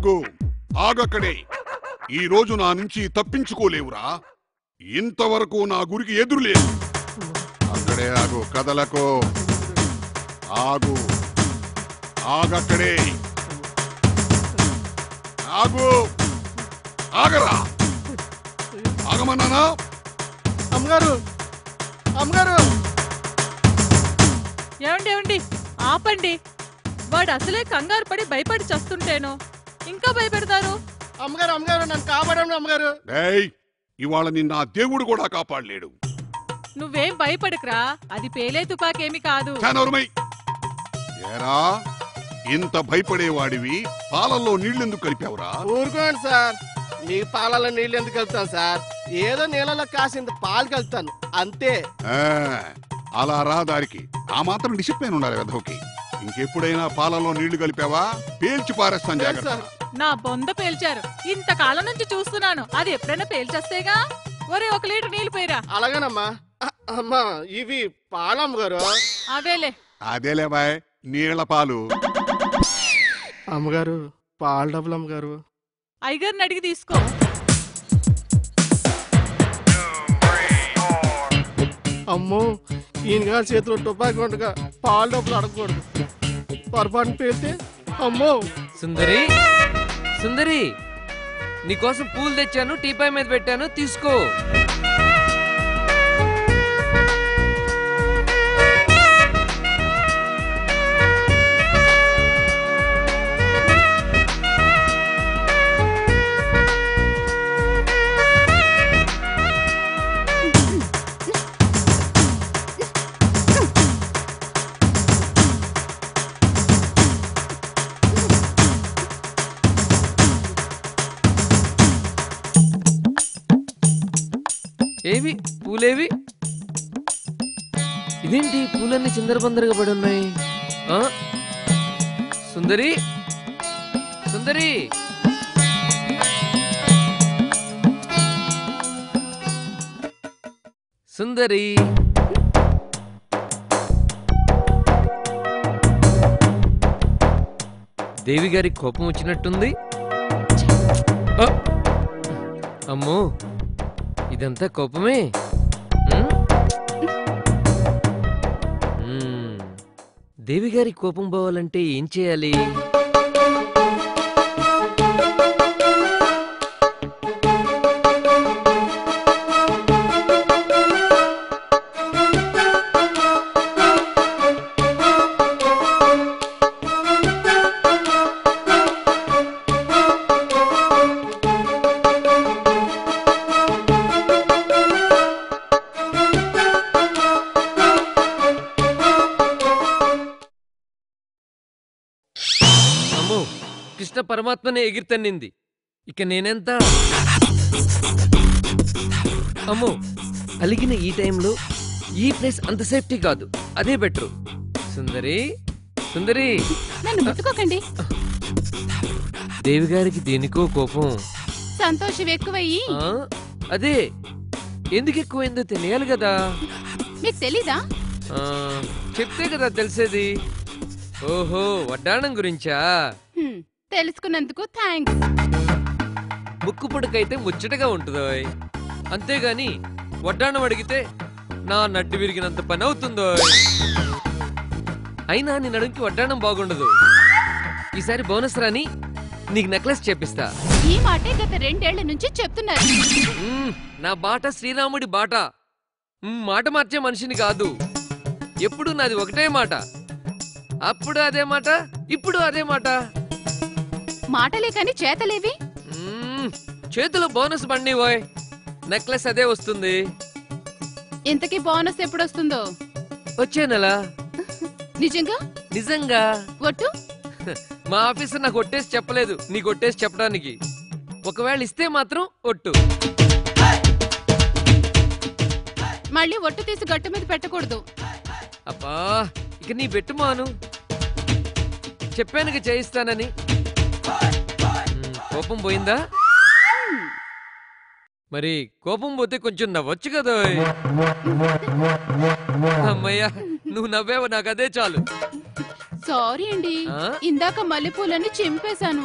ఆగు ఆగక్కడే. ఈ రోజు నా నుంచి తప్పించుకోలేవురా. ఇంతవరకు నా గురికి ఎదురులేదు అక్కడే ఆగు కదలకు. ఆగు ఆగక్కడే. ఆగు ఆగరా. ఆగమన్నానా? అమ్మగారు అమ్మగారు. ఏమండి ఏమండి ఆపండి. వాడు అసలే కంగారు పడి భయపడి చస్తుంటేనో. ఇంకా భయపెడతారు? అమ్మగారు అమ్మగారు నన్ను కాపాడండి అమ్మగారు. డేయ్ ఇవాళ నిన్న ఆ దేవుడు కూడా కాపాడలేడు. నువ్వేం భయపడకురా? అది పేలే తుపాకేమి కాదు. చానోరుమై ఏరా ఇంత భయపడేవాడివి పాలల్లో నీళ్ళెందుకు కలిపావురా? ఊరుకోండి సార్. మీ పాలలో నీళ్ళు ఎందుకు వెళ్తాను సార్? ఏదో నీళ్ళలో కాసింత పాలు కలుతాను అంతే. ఆ, అలా రా దారికి. ఆ మాత్రం డిసిప్లిన్ ఉండాలి వెధవకి. ఇంకెప్పుడైనా పాలలో నీళ్ళు కలిపావా? పేల్చి పారేస్తాను లేదు జాగ్రత్త సార్. నా బొంద పేల్చారు. ఇంతకాలం నుంచి చూస్తున్నాను. అది ఎప్పుడైనా పేల్చేస్తేగా? ఒరే ఒక లీటర్ నీళ్ళు పోయిరా. అలాగేనమ్మా. అ- అమ్మా ఇవి పాలు అమ్మగారు అవేలే అదేలే బాయ్ నీళ్ళ పాలు. అమ్మగారు పాలు డబ్బులు అమ్మగారు. ఐగర్ని అడిగి తీసుకో. అమ్మో ఈయన గారి చేతిలో టుపాకి ఉండగా పాలు డబ్బులు అడగకూడదు. పొరపాటున పేలితే అమ్మో. సుందరి. సుందరి నీకోసం పూలు తెచ్చాను టీపై మీద పెట్టాను తీసుకో. ఏవి? పూలేవి? ఇదేంటి పూలన్నీ చిందరబందరగా పడి ఉన్నాయి? ఆ? సుందరి? సుందరి? సుందరి? దేవి గారి కోపం వచ్చినట్టుంది? అమ్మో! ఇదంతా కోపమే? దేవి గారి కోపం పోవాలంటే ఏం చేయాలి? అమ్మో కృష్ణ పరమాత్మనే ఎగిరితన్నింది. ఇక నేనెంత? అమ్మో అలిగిన ఈ టైంలో ఈ ప్లేస్ అంత సేఫ్టీ కాదు అదే బెటరు. సుందరి సుందరి. నన్ను ముట్టుకోకండి. దేవి గారికి దేనికో కోపం. సంతోషం ఎక్కువయ్యి. ఆ? అదే ఎందుకు ఎక్కువైందో తెలియాలి కదా. మీకు తెలీదా? ఆ, చెప్తే కదా తెలిసేది. ఓహో వడ్డాణం గురించా? హ్మ్, తెలుసుకున్నందుకు థ్యాంక్స్ ముక్కు పుడకైతే ముచ్చటగా ఉంటుందో అంతేగాని వడ్డాణం అడిగితే నా నడ్డు విరిగినంత పని అవుతుందో అయినా నీ నడుంకి వడ్డాణం బాగుండదు. ఈసారి బోనస్ రాని నీకు నెక్లెస్ చేపిస్తా. ఈ మాటే గత రెండేళ్ళ నుంచి చెప్తున్నారు. మ్మ్, నా బాట శ్రీరాముడి బాట. మ్మ్, మాట మార్చే మనిషిని కాదు. ఎప్పుడు నాది ఒకటే మాట. అప్పుడు అదే మాట? ఇప్పుడు అదే మాట? మాటలే కాని చేతలేవి? మ్మ్, చేతిలో బోనస్ బండి ఓయ్. నెక్లెస్ అదే వస్తుంది. ఇంతకీ బోనస్ ఎప్పుడొస్తుందో? వచ్చే నెల. నిజంగా? నిజంగా. ఒట్టు? మా ఆఫీసర్ నాకు ఒట్టేసి చెప్పలేదు. నీకు ఒట్టేసి చెప్పడానికి. ఒకవేళ ఇస్తే మాత్రం ఒట్టు. మళ్ళీ ఒట్టు తీసి గట్టు మీద పెట్టకూడదు. అబ్బా ఇక నీ పెట్టు మాను చెప్పానుగా చేయిస్తానని. కోపం పోయిందా? మరి కోపం పోతే కొంచెం నవ్వచ్చు కదా అమ్మయ్యా నువ్వు నవ్వేవు నాకు అదే చాలు. సారీ అండి? ఇందాక మల్లెపూలన్నీ చింపేశాను.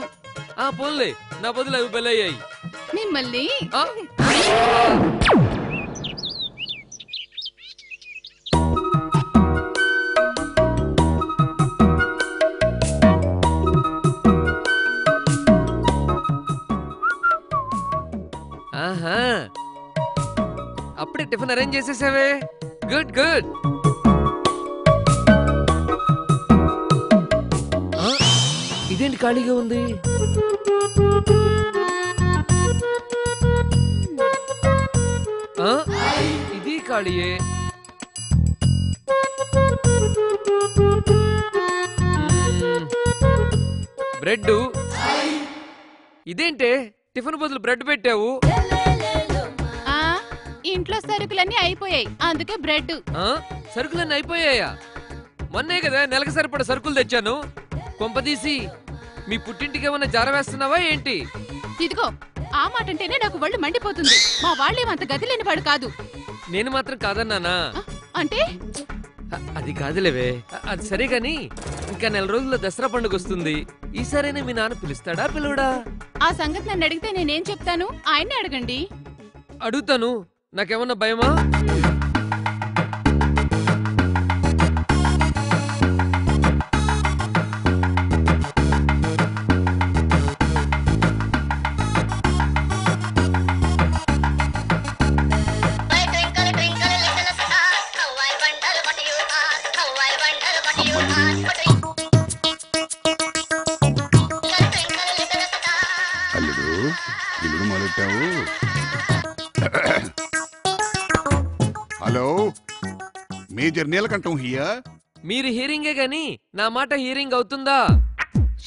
ఆ పోన్లే నా బదులు అవి బలయ్యాయి మిమ్మల్ని టిఫిన్ అరేంజ్ చేసేసావే. గుడ్ గుడ్ ఇదేంటి ఖాళీగా ఉంది? ఇది ఖాళీయే. బ్రెడ్ ఇదేంటే? టిఫిన్ బదులు బ్రెడ్ పెట్టావు. ఇంట్లో సరుకులన్నీ అయిపోయాయి. అందుకే బ్రెడ్? సరుకులన్నీ అయిపోయాయా? మొన్నే కదా నెలకు సరిపడ సరుకులు తెచ్చాను. కొంపదీసి మీ పుట్టింటికి ఏమన్నా జార వేస్తున్నావా ఏంటి? ఇదిగో ఆ మాట అంటేనే నాకు ఒళ్ళు మండిపోతుంది. మా వాళ్ళేమంత గతి లేని వాడు కాదు. నేను మాత్రం కాదన్నానా? అంటే? అది కాదులేవే. అది సరే గాని ఇంకా నెల రోజుల్లో దసరా పండుగ వస్తుంది. ఈసారైనా మీ నాన్న పిలుస్తాడా పిలువడా? ఆ సంగతి నన్ను అడిగితే నేనేం చెప్తాను? ఆయన్నే అడగండి. అడుగుతాను. నాకేమన్నా భయమా? హలో. మేజర్ నీలకంఠం హియా మీరు హీరింగే గాని నా మాట హీరింగ్ అవుతుందా?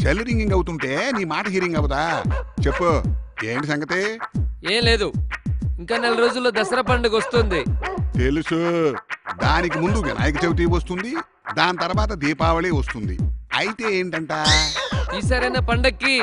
సెల్ రింగింగ్ అవుతుంటే నీ మాట హీరింగ్ అవదా చెప్పు. ఏంటి సంగతి? ఏం లేదు. ఇంకా నెల రోజుల్లో దసరా పండుగ వస్తుంది. తెలుసు. దానికి ముందు వినాయక చవితి వస్తుంది. దాని తర్వాత దీపావళి వస్తుంది. అయితే ఏంటంట? ఈసారైనా పండక్కి